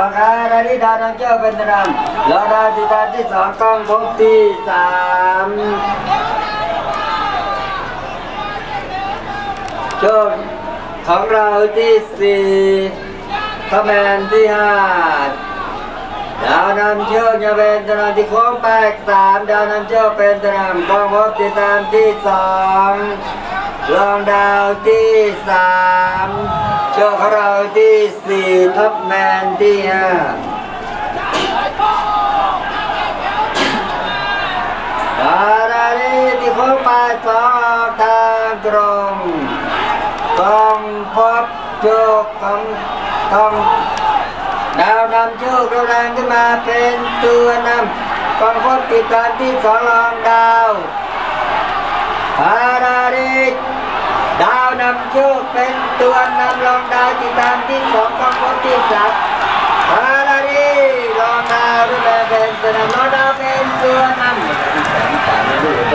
องอาราธิดาน้ำเจ้าเป็นนำแล้วดาวติดตามที่สองกล้องพบที่สามโชคของเราที่สี่คอมเมนที่ห้าดาวนำโชคจะเป็นตนำที่โค้งแปกสามดาวนำโชคเป็นตนำกองพบติดตามที่สองรองดาวที่สาม โชคของเราที่สี่ท็อปแมนที่ห้าดาราลีที่พบไปสองทางตรงต้องพบโชคของต้องดาวนำโชคเราแรงขึ้นมาเป็นตัวนำต้องพบติดตามที่สองรองดาวดาราำโชคเป็นตัวนำรองดาวติดตามที่ของของคลที่สามมาลาดีรองดาวรุ่นแรกเป็นตัวนำรองดาวเป็นตัวนำ